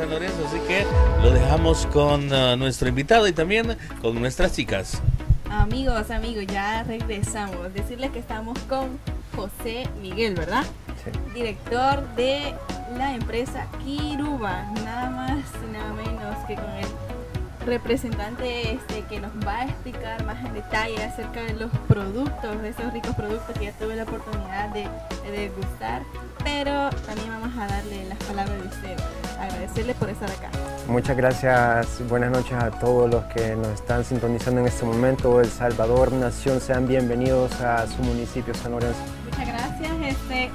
San Lorenzo, así que lo dejamos con uh, nuestro invitado y también con nuestras chicas. Amigos, amigos, ya regresamos. Decirles que estamos con José Miguel, ¿verdad? Sí. Director de la empresa Kiruba, nada más y nada menos que con el representante este que nos va a explicar más en detalle acerca de los productos, de esos ricos productos que ya tuve la oportunidad de, de degustar. Pero también vamos a darle las palabras de usted, agradecerle por estar acá. Muchas gracias, buenas noches a todos los que nos están sintonizando en este momento. El Salvador Nación, sean bienvenidos a su municipio San Lorenzo. Muchas gracias. Este,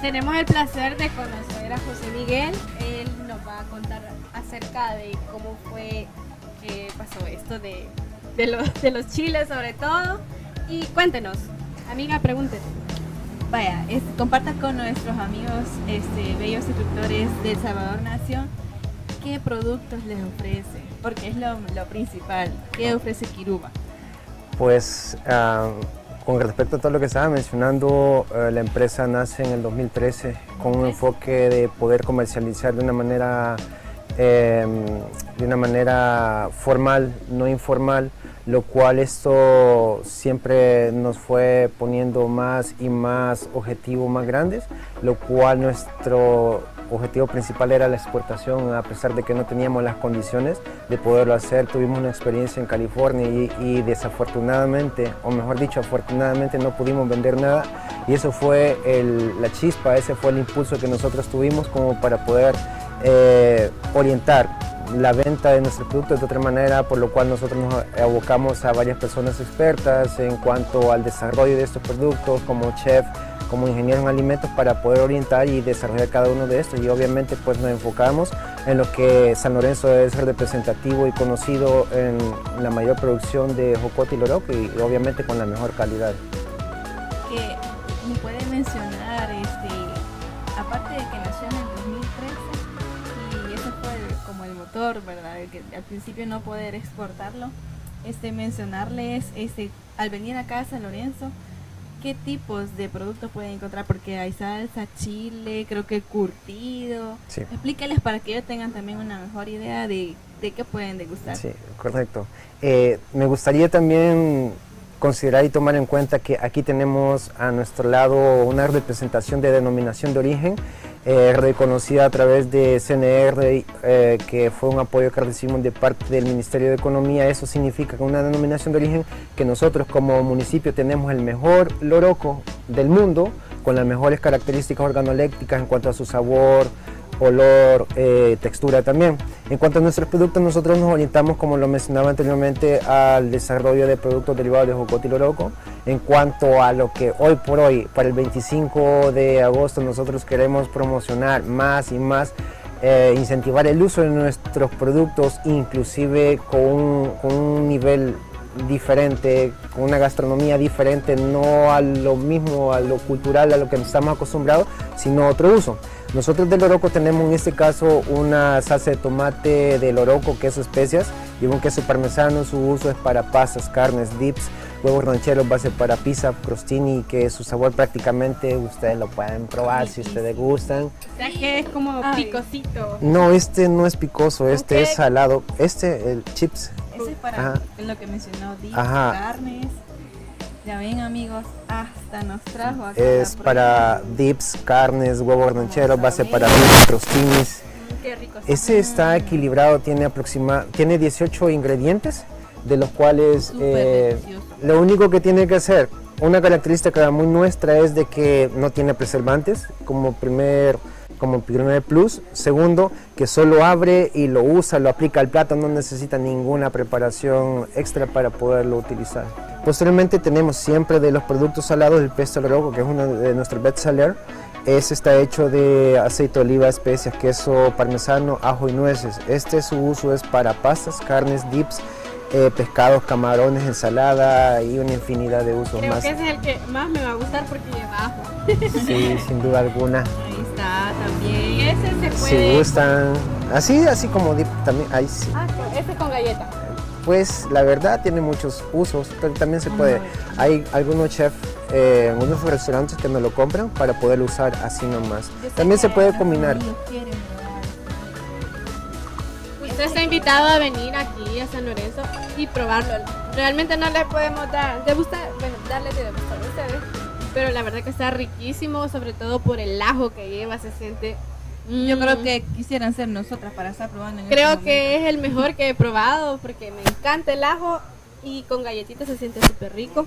tenemos el placer de conocer a José Miguel. Él nos va a contar acerca de cómo fue que pasó esto de, de, los, de los chiles sobre todo. Y cuéntenos, amiga, pregúntete. Vaya, es, comparta con nuestros amigos este, bellos suscriptores de El Salvador Nación qué productos les ofrece, porque es lo, lo principal. ¿Qué ofrece Kiruba? Pues ah, con respecto a todo lo que estaba mencionando, eh, la empresa nace en el 2013 con un enfoque de poder comercializar de una manera, eh, de una manera formal, no informal, lo cual esto siempre nos fue poniendo más y más objetivos más grandes, lo cual nuestro objetivo principal era la exportación, a pesar de que no teníamos las condiciones de poderlo hacer. Tuvimos una experiencia en California y, desafortunadamente, o mejor dicho, afortunadamente no pudimos vender nada y eso fue la chispa, ese fue el impulso que nosotros tuvimos como para poder eh, orientar la venta de nuestros productos de otra manera, por lo cual nosotros nos abocamos a varias personas expertas en cuanto al desarrollo de estos productos, como chef, como ingeniero en alimentos, para poder orientar y desarrollar cada uno de estos. Y obviamente pues nos enfocamos en lo que San Lorenzo es representativo y conocido en la mayor producción de jocote y loroco y obviamente con la mejor calidad. me puede mencionar, este, aparte de que nació en el 2013 y ese fue el- como el motor, ¿verdad? que al principio no poder exportarlo, este, mencionarles, este, al venir acá a San Lorenzo, qué tipos de productos pueden encontrar, porque hay salsa, chile, creo que curtido. Sí. Explíqueles para que ellos tengan también una mejor idea de, de qué pueden degustar. Sí, correcto. Eh, me gustaría también considerar y tomar en cuenta que aquí tenemos a nuestro lado una representación de denominación de origen eh, reconocida a través de CNR, eh, que fue un apoyo que recibimos de parte del Ministerio de Economía. Eso significa que una denominación de origen que nosotros como municipio tenemos el mejor loroco del mundo, con las mejores características organolépticas en cuanto a su sabor, olor, eh, textura también. En cuanto a nuestros productos, nosotros nos orientamos, como lo mencionaba anteriormente, al desarrollo de productos derivados de jocote y loroco. En cuanto a lo que hoy por hoy, para el 25 de agosto, nosotros queremos promocionar más y más, eh, incentivar el uso de nuestros productos, inclusive con un, con un nivel diferente, con una gastronomía diferente, no a lo mismo, a lo cultural, a lo que estamos acostumbrados, sino otro uso. Nosotros del Loroco tenemos en este caso una salsa de tomate de Loroco, queso especias, y un queso parmesano, su uso es para pastas, carnes, dips, huevos rancheros, base para pizza, crostini, que su sabor prácticamente ustedes lo pueden probar si ustedes gustan. O sea que es como Ay. picosito. No, este no es picoso, este es salado. Este, el chips, Ese es para Ajá. lo que mencionó Ajá. carnes. Ya ven amigos, hasta nos trajo acá es para dips, carnes, huevos rancheros, base para dips, crostinis. Qué rico. Ese está equilibrado, tiene aproxima, tiene 18 ingredientes, de los cuales eh, lo único que tiene que hacer, una característica muy nuestra es de que no tiene preservantes, como primer, como primer plus. Segundo, que solo abre y lo usa, lo aplica al plato, no necesita ninguna preparación extra para poderlo utilizar. Posteriormente tenemos siempre de los productos salados el pesto loroco, que es uno de nuestros bestsellers. Ese está hecho de aceite de oliva, especias, queso parmesano, ajo y nueces. Este su uso es para pastas, carnes, dips, eh, pescados, camarones, ensalada y una infinidad de usos Creo más. que ese es el que más me va a gustar porque lleva ajo. Sí, sin duda alguna. Ahí está también. Ese se Si puede. gustan, así, así como dip también, ahí sí. Ah, ese con galleta. Pues la verdad tiene muchos usos, pero también se puede. Hay algunos chefs, eh, algunos restaurantes que nos lo compran para poderlo usar así nomás. También se puede combinar. Usted está invitado a venir aquí a San Lorenzo y probarlo. Realmente no le podemos dar, degustar, bueno, darle de degustar a ustedes, pero la verdad que está riquísimo, sobre todo por el ajo que lleva, se siente. Yo mm, creo que quisieran ser nosotras para estar probando en Creo este que es el mejor que he probado porque me encanta el ajo y con galletitas se siente súper rico.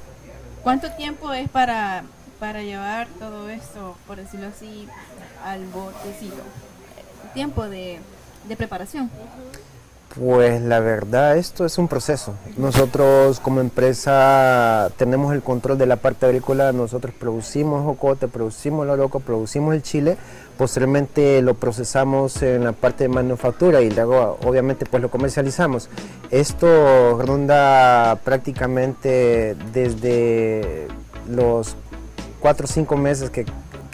¿Cuánto tiempo es para, para llevar todo esto, por decirlo así, al botecito? Tiempo de, de preparación. Pues la verdad, esto es un proceso. Nosotros como empresa tenemos el control de la parte agrícola, nosotros producimos jocote, producimos el loco, producimos el chile, posteriormente lo procesamos en la parte de manufactura y luego obviamente pues lo comercializamos. Esto ronda prácticamente desde los cuatro o cinco meses que,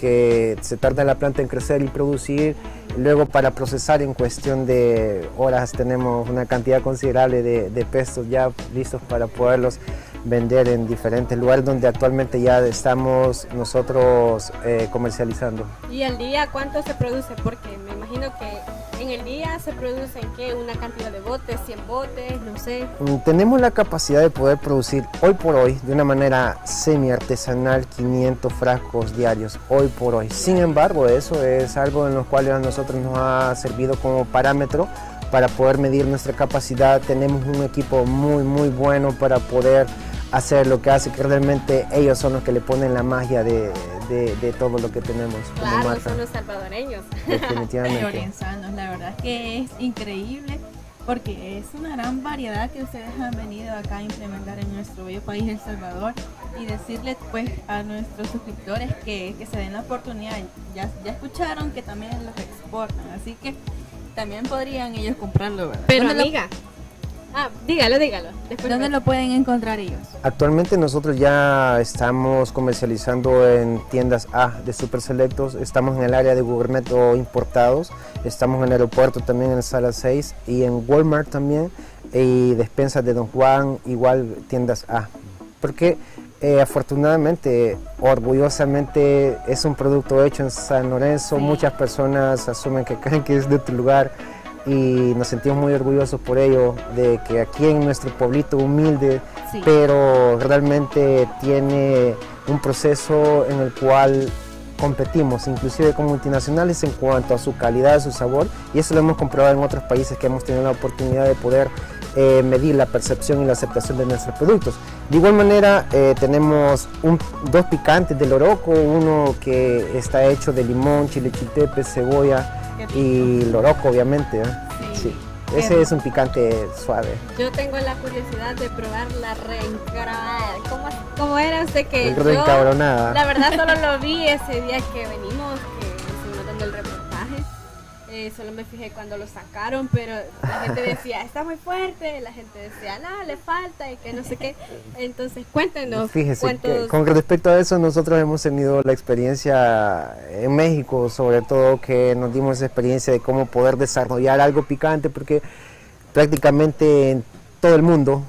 que se tarda la planta en crecer y producir. Luego para procesar en cuestión de horas tenemos una cantidad considerable de, de pestos ya listos para poderlos vender en diferentes lugares donde actualmente ya estamos nosotros eh, comercializando. ¿Y al día cuánto se produce? Porque me imagino que en el día se producen ¿qué? una cantidad de botes, 100 botes, no sé. Mm, Tenemos la capacidad de poder producir hoy por hoy de una manera semi artesanal 500 frascos diarios, hoy por hoy. Sin embargo, eso es algo en lo cual a nosotros nos ha servido como parámetro para poder medir nuestra capacidad. Tenemos un equipo muy, muy bueno para poder hacer lo que hace que realmente ellos son los que le ponen la magia de, de- de todo lo que tenemos como Claro, marca. son los salvadoreños. Definitivamente. Lorenzanos, la verdad es que es increíble porque es una gran variedad que ustedes han venido acá a implementar en nuestro bello país, El Salvador, y decirle pues a nuestros suscriptores que, que se den la oportunidad. Ya, ya escucharon que también los exportan, así que también podrían ellos comprarlo, ¿verdad? Pero ¿Dónde lo- amiga. Ah, dígalo, dígalo. Después ¿Dónde lo pueden encontrar ellos? Actualmente nosotros ya estamos comercializando en tiendas A de Super Selectos, estamos en el área de gourmet o importados, estamos en el aeropuerto también en el Sala 6 y en Walmart también y despensas de Don Juan, igual tiendas A. Porque eh, afortunadamente, orgullosamente es un producto hecho en San Lorenzo, Sí. muchas personas asumen que creen que es de otro lugar y nos sentimos muy orgullosos por ello, de que aquí en nuestro pueblito humilde Sí. pero realmente tiene un proceso en el cual competimos, inclusive con multinacionales en cuanto a su calidad, su sabor, y eso lo hemos comprobado en otros países que hemos tenido la oportunidad de poder eh, medir la percepción y la aceptación de nuestros productos. De igual manera, eh, tenemos un- dos picantes del Oroco, uno que está hecho de limón, chile chiltepe, cebolla. Y loroco, obviamente. ¿eh? Sí. Ese rico. es un picante suave. Yo tengo la curiosidad de probar la reencarnada. ¿Cómo, cómo era usted que yo, reencabronada. La verdad solo lo vi ese día que venimos, Eh, solo me fijé cuando lo sacaron, pero la gente decía, está muy fuerte, la gente decía, no, le falta y que no sé qué. Entonces, cuéntenos Fíjese que con respecto a eso nosotros hemos tenido la experiencia en México, sobre todo que nos dimos esa experiencia de cómo poder desarrollar algo picante, porque prácticamente en todo el mundo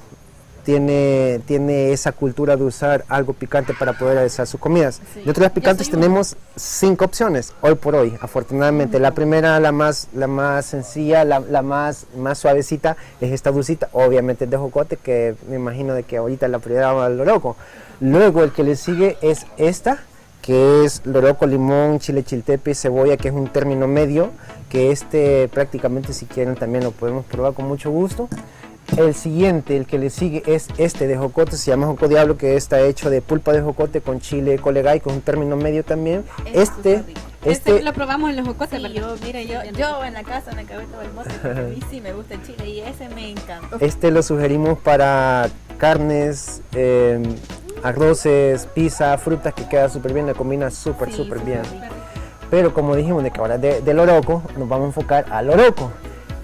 tiene, tiene esa cultura de usar algo picante para poder realizar sus comidas. Sí. De otras Yo picantes tenemos cinco opciones, hoy por hoy, afortunadamente. La primera, la más, la más sencilla, la, la más, más suavecita, es esta dulcita, obviamente de jocote, que me imagino de que ahorita la prioridad va al loroco. Luego el que le sigue es esta, que es loroco, limón, chile chiltepe y cebolla, que es un término medio, que este prácticamente si quieren también lo podemos probar con mucho gusto. El siguiente, el que le sigue, es este de jocote, se llama joco diablo, que está hecho de pulpa de jocote con chile colegay, que es un término medio también. Este. Este, este, lo probamos en los jocotes, Sí, yo, mire, yo, yo en la casa me acabé todo el mote porque a mí sí me gusta el chile y ese me encantó. este lo sugerimos para carnes, eh, arroces, pizza, frutas, que queda súper bien, la combina súper, súper bien. rico. Pero como dijimos de que ahora de, del oroco, nos vamos a enfocar al oroco.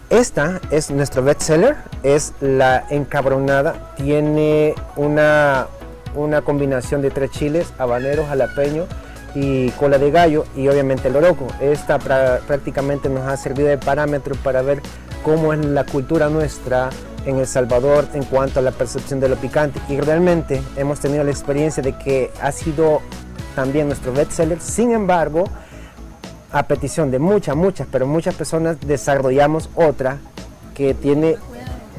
Esta es nuestro bestseller, es la encabronada. Tiene una, una combinación de tres chiles, habanero, jalapeño y cola de gallo y obviamente el oroco. Esta prácticamente nos ha servido de parámetro para ver cómo es la cultura nuestra en El Salvador en cuanto a la percepción de lo picante. Y realmente hemos tenido la experiencia de que ha sido también nuestro bestseller. Sin embargo, a petición de muchas, muchas, pero muchas personas desarrollamos otra que tiene,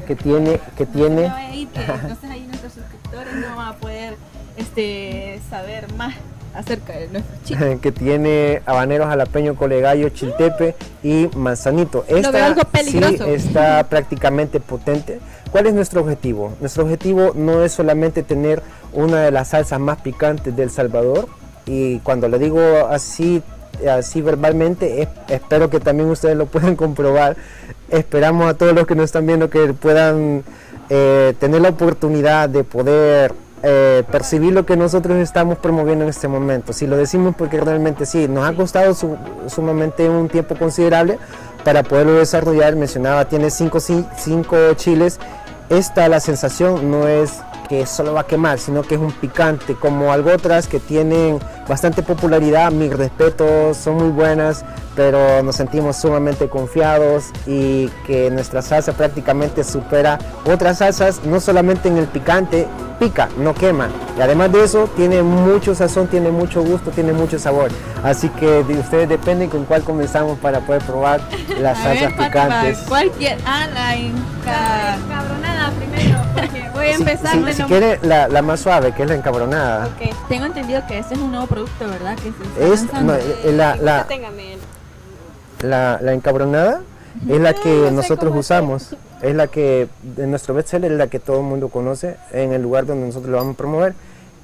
que tiene, que No tiene, que entonces ahí nuestros suscriptores no van a poder este, saber más acerca de nuestros chicos. que tiene habaneros jalapeño, colegallo, chiltepe y manzanito. Esta veo algo sí peligroso. está prácticamente potente. ¿Cuál es nuestro objetivo? Nuestro objetivo no es solamente tener una de las salsas más picantes del Salvador y cuando le digo así así verbalmente, es- espero que también ustedes lo puedan comprobar. Esperamos a todos los que nos están viendo que puedan eh, tener la oportunidad de poder eh, percibir lo que nosotros estamos promoviendo en este momento. Si lo decimos porque realmente sí, nos ha costado su- sumamente un tiempo considerable para poderlo desarrollar. Mencionaba, tiene cinco, ci- cinco chiles. Esta, la sensación no es que solo va a quemar, sino que es un picante, como algo otras que tienen bastante popularidad, mis respetos, son muy buenas, pero nos sentimos sumamente confiados y que nuestra salsa prácticamente supera otras salsas, no solamente en el picante, pica, no quema. Y además de eso, tiene mucho sazón, tiene mucho gusto, tiene mucho sabor. Así que de ustedes depende con cuál comenzamos para poder probar las A salsas ver, Fátima, picantes. cualquier. Ah, la inca. Primero, porque voy a Si, empezar si- de si lo quiere la, la más suave, que es la encabronada. Ok, tengo entendido que este es un nuevo producto, ¿verdad? Que se Es, no, eh, la, la, Téngame. la, la encabronada es la que no nosotros usamos. Es la que, de nuestro bestseller, es la que todo el mundo conoce en el lugar donde nosotros lo vamos a promover.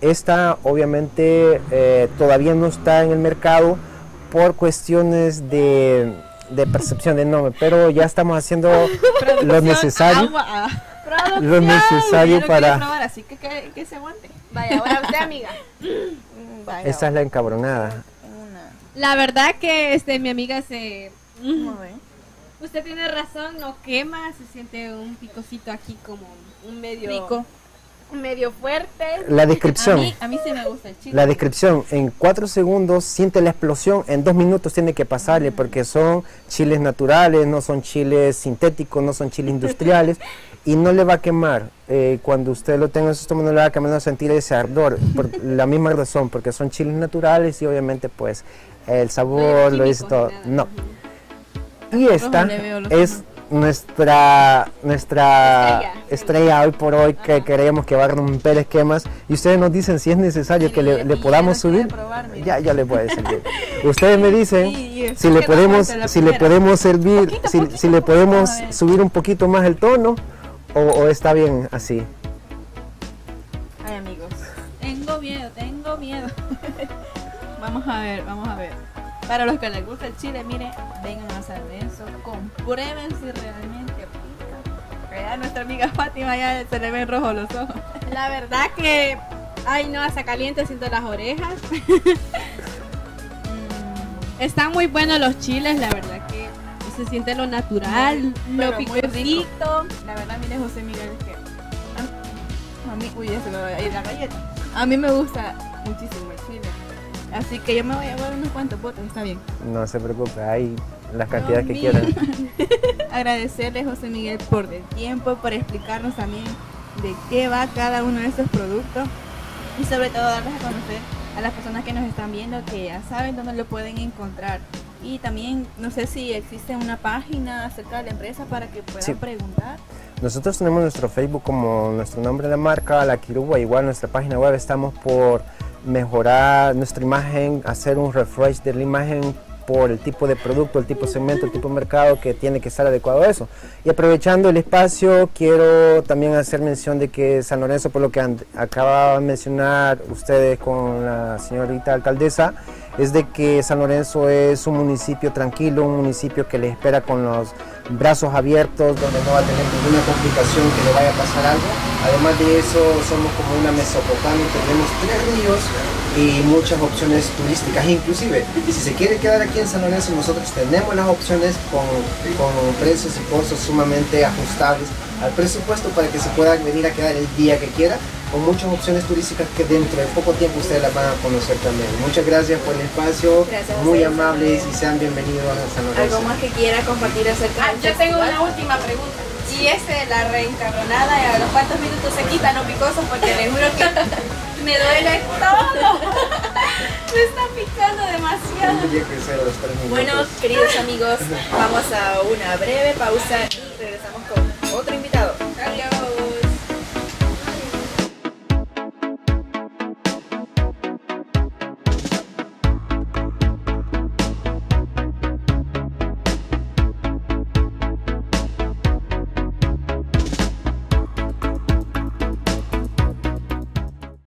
Esta, obviamente, eh, todavía no está en el mercado por cuestiones de, de percepción de nombre, pero ya estamos haciendo lo necesario. agua, ah. Lo necesario para. probar, así que, que, que se aguante. Vaya, ahora usted, amiga. Mm, vaya, Esta es la encabronada. una. La verdad que este mi amiga se a ver. Usted tiene razón, no quema, se siente un picocito aquí como un medio Rico. un medio fuerte. La A descripción. mí, a mí sí me gusta el chile. La descripción, en cuatro segundos siente la explosión, en dos minutos tiene que pasarle porque son chiles naturales, no son chiles sintéticos, no son chiles industriales y no le va a quemar. Eh, cuando usted lo tenga en su estómago no le va a quemar, no va a sentir ese ardor, por la misma razón, porque son chiles naturales y obviamente pues el sabor lo dice todo. No. Y esta le es nuestra nuestra Estrella. estrella hoy por hoy que queremos que va a romper esquemas. Y ustedes nos dicen si es necesario que le, le podamos subir. probar, ya ya les voy a decir ustedes me dicen Sí, si le podemos si le podemos servir Poquito, si, poquito, si le podemos subir un poquito más el tono o, está bien así Ay, amigos. Tengo miedo, tengo miedo. vamos a ver, vamos a ver. Para los que les gusta el chile, miren, vengan a San Lorenzo, comprueben si realmente pica. Nuestra amiga Fátima ya se le ven rojos los ojos. La verdad que ay no, hasta caliente siento las orejas. Mm, Están muy buenos los chiles, la verdad se siente lo natural, pero lo picosito. La verdad, mire José Miguel que a, a mí, uy, se me va a ir la galleta. A mí me gusta muchísimo el chile. Así que yo me voy a llevar unos cuantos botes, está bien. no se preocupe hay las cantidades que quieran. Agradecerle José Miguel por el tiempo, por explicarnos también de qué va cada uno de estos productos y sobre todo darles a conocer a las personas que nos están viendo que ya saben dónde lo pueden encontrar. Y también no sé si existe una página acerca de la empresa para que puedan Sí. preguntar. Nosotros tenemos nuestro Facebook como nuestro nombre de la marca, La Quiruba, igual nuestra página web estamos por mejorar nuestra imagen, hacer un refresh de la imagen por el tipo de producto, el tipo de segmento, el tipo de mercado que tiene que estar adecuado a eso. Y aprovechando el espacio, quiero también hacer mención de que San Lorenzo, por lo que and- acaba de mencionar ustedes con la señorita alcaldesa, es de que San Lorenzo es un municipio tranquilo, un municipio que le espera con los brazos abiertos, donde no va a tener ninguna complicación que le vaya a pasar algo. Además de eso, somos como una Mesopotamia, tenemos tres ríos y muchas opciones turísticas. Inclusive, si se quiere quedar aquí en San Lorenzo, nosotros tenemos las opciones con, con precios y costos sumamente ajustables al presupuesto para que se pueda venir a quedar el día que quiera, con muchas opciones turísticas que dentro de poco tiempo ustedes las van a conocer también. Muchas gracias por el espacio, Gracias a muy ustedes amables también. y sean bienvenidos a San Lorenzo. ¿Algo más que quiera compartir acerca Ah, yo tengo una última pregunta. Y este, la reencarnada, y a los cuantos minutos se quita, no picoso, porque les juro que me duele todo. Me está picando demasiado. Bueno, queridos amigos, vamos a una breve pausa y regresamos con otro invitado.